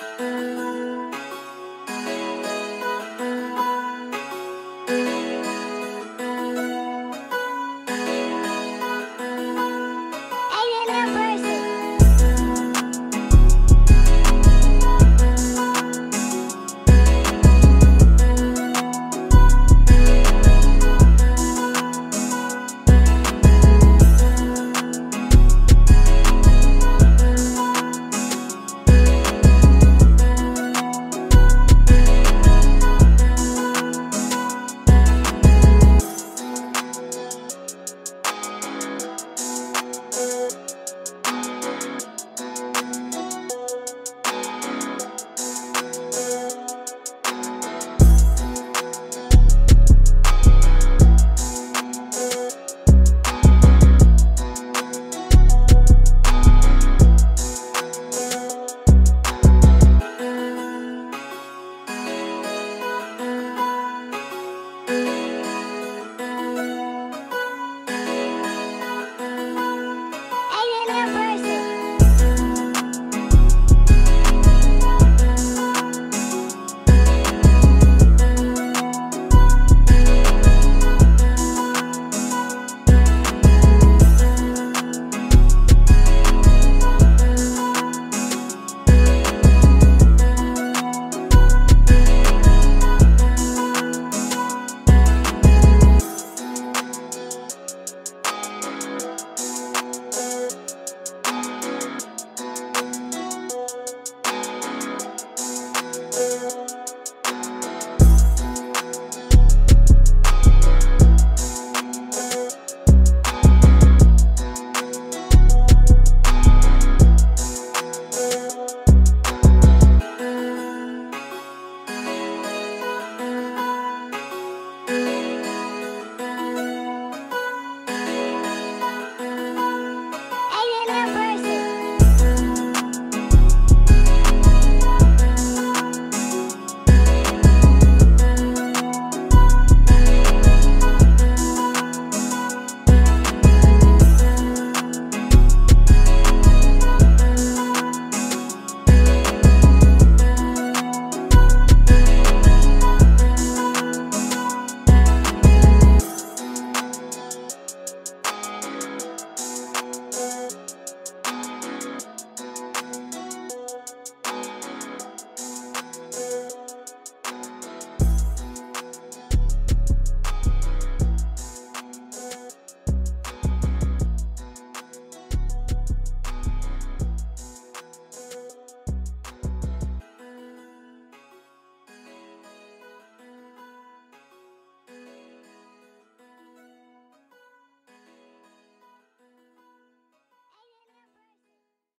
Música